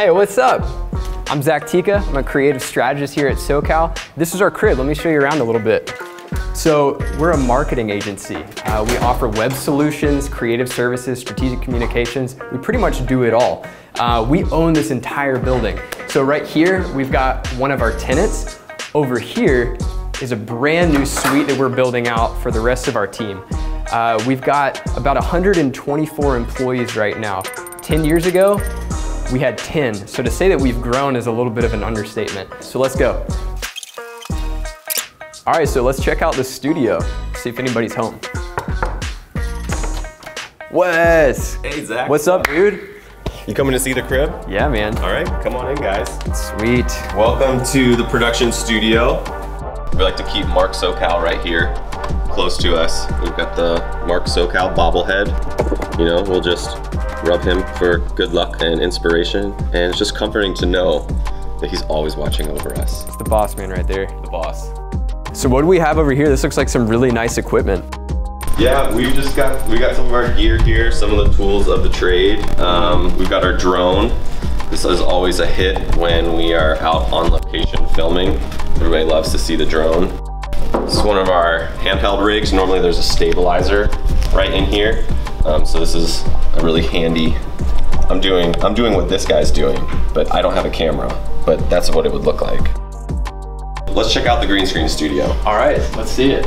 Hey, what's up? I'm Zach Tika. I'm a creative strategist here at Sokal. This is our crib. Let me show you around a little bit. So we're a marketing agency. Uh, we offer web solutions, creative services, strategic communications. We pretty much do it all. Uh, we own this entire building. So right here, we've got one of our tenants. Over here is a brand new suite that we're building out for the rest of our team. Uh, we've got about 124 employees right now. 10 years ago, we had 10. So to say that we've grown is a little bit of an understatement. So let's go. All right, so let's check out the studio, see if anybody's home. Wes! Hey, Zach. What's up, dude? You coming to see the crib? Yeah, man. All right, come on in, guys. Sweet. Welcome to the production studio. We like to keep Mark Sokal right here, close to us. We've got the Mark Sokal bobblehead. You know, we'll just rub him for good luck and inspiration. And it's just comforting to know that he's always watching over us. It's the boss man right there. The boss. So what do we have over here? This looks like some really nice equipment. Yeah, we just got we got some of our gear here, some of the tools of the trade. Um, we've got our drone. This is always a hit when we are out on location filming. Everybody loves to see the drone. This is one of our handheld rigs. Normally there's a stabilizer right in here. Um, so this is a really handy, I'm doing, I'm doing what this guy's doing, but I don't have a camera, but that's what it would look like. Let's check out the green screen studio. All right, let's see it.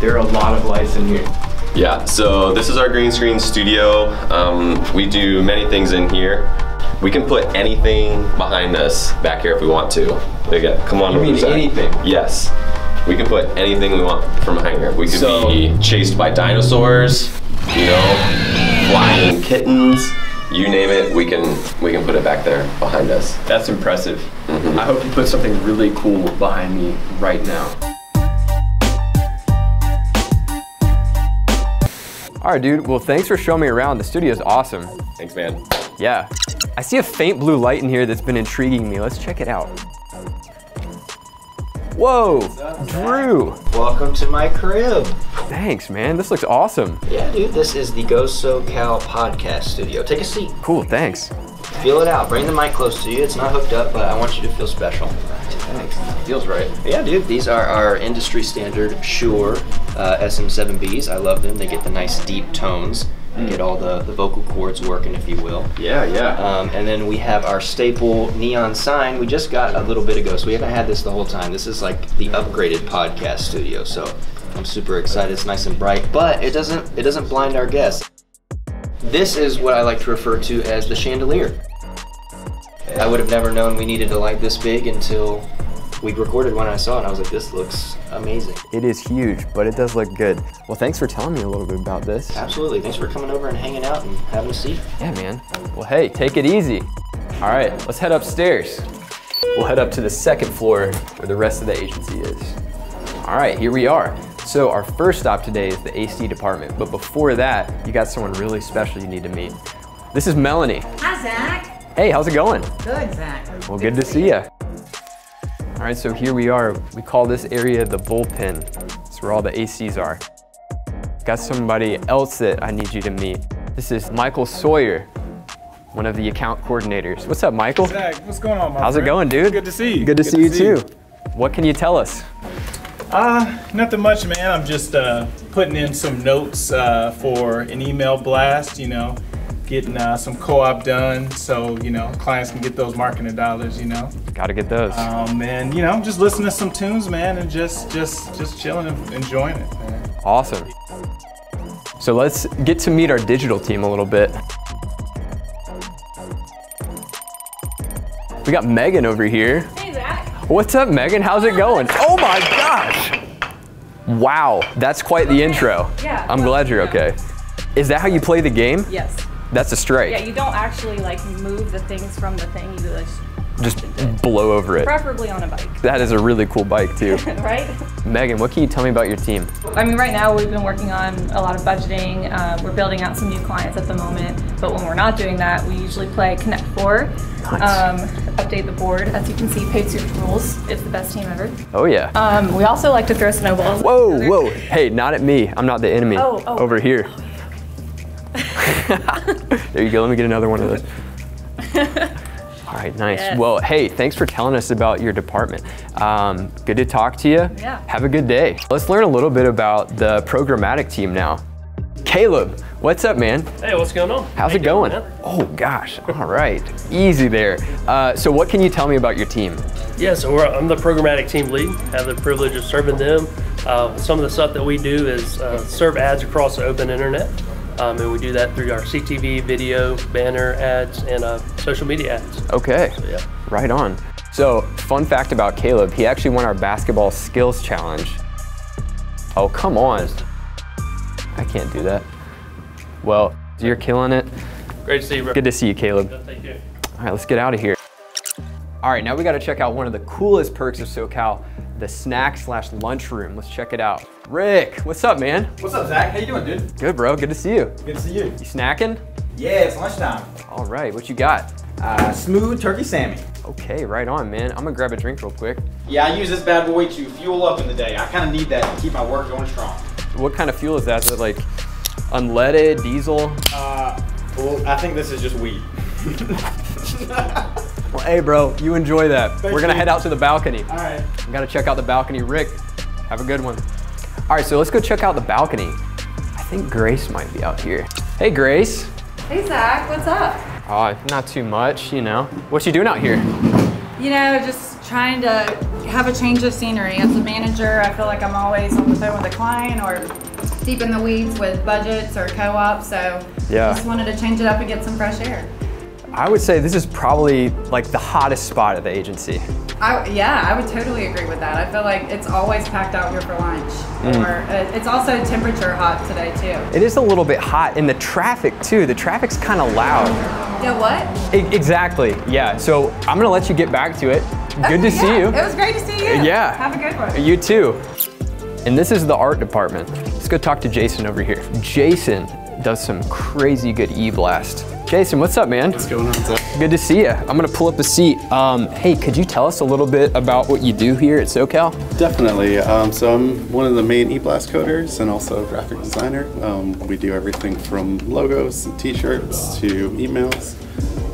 There are a lot of lights in here. Yeah, so this is our green screen studio. Um, we do many things in here. We can put anything behind us back here if we want to. Got, come on. You mean Zach. anything? Yes. We can put anything we want from behind here. We could So- be chased by dinosaurs, you know, flying kittens, you name it, we can we can put it back there behind us. That's impressive. Mm-hmm. I hope you put something really cool behind me right now. All right, dude. Well, thanks for showing me around. The studio is awesome. Thanks, man. Yeah. I see a faint blue light in here that's been intriguing me. Let's check it out. Whoa, Drew. Welcome to my crib. Thanks, man. This looks awesome. Yeah, dude, this is the Go Sokal podcast studio. Take a seat. Cool, thanks. Feel it out. Bring the mic close to you. It's not hooked up, but I want you to feel special. Thanks. Feels right. Yeah, dude, these are our industry standard Shure uh, SM7Bs. I love them. They get the nice deep tones, get all the, the vocal cords working, if you will. Yeah, yeah. Um, and then we have our staple neon sign we just got a little bit ago, so we haven't had this the whole time. This is like the upgraded podcast studio, so I'm super excited. It's nice and bright, but it doesn't it doesn't blind our guests. This is what I like to refer to as the chandelier. I would have never known we needed a light this big until we recorded when I saw it. I was like, this looks amazing. It is huge, but it does look good. Well, thanks for telling me a little bit about this. Absolutely. Thanks for coming over and hanging out and having a seat. Yeah, man. Well, hey, take it easy. All right, let's head upstairs. We'll head up to the second floor where the rest of the agency is. All right, here we are. So our first stop today is the AC department, but before that, you got someone really special you need to meet. This is Melanie. Hi, Zach. Hey, how's it going? Good, Zach. Well, good to see you. All right, so here we are. We call this area the bullpen. It's where all the ACs are. Got somebody else that I need you to meet. This is Michael Sawyer, one of the account coordinators. What's up, Michael? Zach, what's going on, How's it going, dude? Good to see you. Good to see you too. What can you tell us? Uh, nothing much, man. I'm just uh, putting in some notes uh, for an email blast. You know, getting uh, some co-op done, so you know clients can get those marketing dollars. You know, Got to get those. um, and you know, just listening to some tunes, man, and just just just chilling and enjoying it, man. Awesome. So let's get to meet our digital team a little bit. We got Megan over here. Hey, Zach. What's up, Megan? How's it going? Oh my gosh! Wow, that's quite the intro. Yeah, I'm glad you're okay. Is that how you play the game? Yes. That's a strike. Yeah, you don't actually like move the things from the thing. You just Just blow over it. preferably on a bike, That is a really cool bike too. right? Megan, what can you tell me about your team? I mean, right now we've been working on a lot of budgeting. Uh, we're building out some new clients at the moment, but when we're not doing that, we usually play Connect Four, um, update the board. As you can see, Paid Super Rules. is the best team ever. Oh yeah. Um, we also like to throw snowballs. Whoa, whoa. Hey, not at me. I'm not the enemy. Oh, oh. Over here. there you go. Let me get another one of those. All right, nice. Yes. Well, hey, thanks for telling us about your department. Um, good to talk to you. Yeah. Have a good day. Let's learn a little bit about the programmatic team now. Caleb, what's up, man? Hey, what's going on? How's How it you doing, going? Oh gosh, all right, easy there. Uh, so, what can you tell me about your team? Yeah, so we're, I'm the programmatic team lead. Have the privilege of serving them. Uh, some of the stuff that we do is uh, serve ads across the open internet. Um, and we do that through our CTV, video, banner ads, and uh, social media ads. Okay, yeah. right on. So, fun fact about Caleb, he actually won our basketball skills challenge. Oh, come on. I can't do that. Well, you're killing it. Great to see you, bro. Good to see you, Caleb. Thank you. All right, let's get out of here. All right, now we gotta check out one of the coolest perks of Sokal, the snack slash lunchroom. Let's check it out. Rick, what's up, man? What's up, Zach? How you doing, dude? Good, bro. Good to see you. Good to see you. You snacking? Yeah, it's lunchtime. All right, what you got? Uh, smooth turkey Sammy. Okay, right on, man. I'm gonna grab a drink real quick. Yeah, I use this bad boy to fuel up in the day. I kind of need that to keep my work going strong. What kind of fuel is that? Is it like unleaded, diesel? Uh, well, I think this is just weed. Well, hey, bro, you enjoy that. We're gonna you. head out to the balcony. All right. We gotta check out the balcony. Rick, have a good one. All right, so let's go check out the balcony. I think Grace might be out here. Hey, Grace. Hey Zach, what's up? Oh, not too much, you know. What's you doing out here? You know, just trying to have a change of scenery. As a manager, I feel like I'm always on the phone with a client or deep in the weeds with budgets or co-op, so Yeah. just wanted to change it up and get some fresh air. I would say this is probably like the hottest spot at the agency. I, yeah, I would totally agree with that. I feel like it's always packed out here for lunch. Or uh, it's also temperature hot today too. It is a little bit hot, and the traffic too. The traffic's kind of loud. Yeah, what? Exactly. Yeah. So I'm gonna let you get back to it. Good to Okay, see yeah, you. It was great to see you. Yeah. Have a good one. You too. And this is the art department. Let's go talk to Jason over here. Jason does some crazy good e-blast. Jason, what's up, man? What's going on, Zach? Good to see you. I'm gonna pull up a seat. Um, hey, could you tell us a little bit about what you do here at Sokal? Definitely. Um, so I'm one of the main eBlast coders and also a graphic designer. Um, we do everything from logos, t-shirts to emails.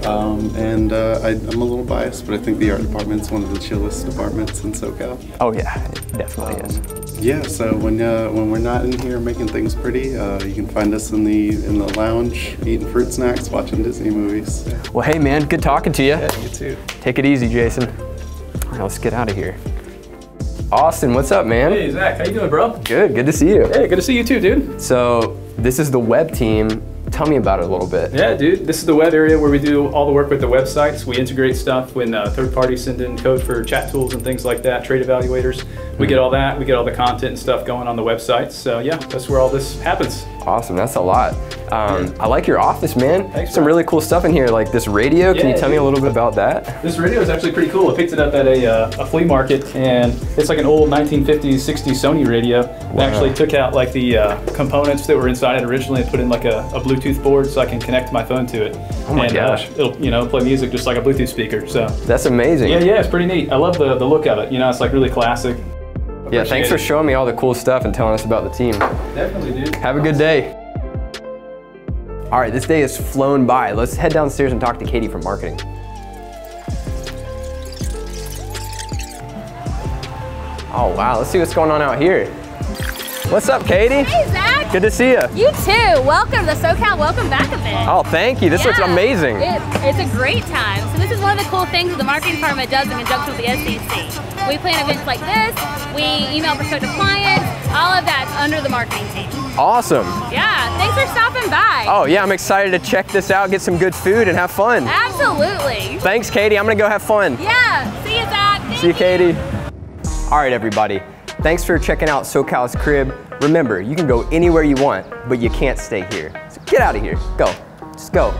Um, and uh, I, I'm a little biased, but I think the art department's one of the chillest departments in Sokal. Oh yeah, it definitely is. Yeah, so when uh, when we're not in here making things pretty, uh, you can find us in the in the lounge, eating fruit snacks, watching Disney movies. Well, hey man, good talking to you. Yeah, you too. Take it easy, Jason. All right, let's get out of here. Austin, what's up, man? Hey Zach, how you doing, bro? Good, good to see you. Hey, good to see you too, dude. So this is the web team. Tell me about it a little bit. Yeah, dude. This is the web area where we do all the work with the websites. We integrate stuff when uh, third parties send in code for chat tools and things like that, trade evaluators. We get all that. We get all the content and stuff going on the websites. So yeah, that's where all this happens. Awesome, that's a lot. Um, I like your office, man. Thanks, Some really cool stuff in here, like this radio. Can you tell me a little bit about that? This radio is actually pretty cool. I picked it up at a, uh, a flea market, and it's like an old 1950s, 60s Sony radio. I actually took out like the uh, components that were inside it originally and put in like a, a Bluetooth board so I can connect my phone to it. Oh my and, gosh. Uh, it'll you know play music just like a Bluetooth speaker. So That's amazing. yeah, yeah, it's pretty neat. I love the the look of it. You know, it's like really classic. Yeah, thanks for showing me all the cool stuff and telling us about the team. Definitely, dude. Have a good day. All right, this day has flown by. Let's head downstairs and talk to Katie from marketing. Oh wow, let's see what's going on out here. What's up, Katie? Hey, Zach. Good to see you. You too. Welcome to Sokal Welcome Back event. Oh, thank you. This looks amazing. It, it's a great time. So this is one of the cool things that the marketing department does in conjunction with the SEC. We plan events like this. We email prospective clients. All of that's under the marketing team. Awesome. Yeah. Thanks for stopping by. Oh yeah, I'm excited to check this out, get some good food, and have fun. Absolutely. Thanks, Katie. I'm gonna go have fun. Yeah. See you, Zach. Thank See you, Katie. All right, everybody. Thanks for checking out Sokal's crib. Remember, you can go anywhere you want, but you can't stay here. So get out of here. Go. Just go.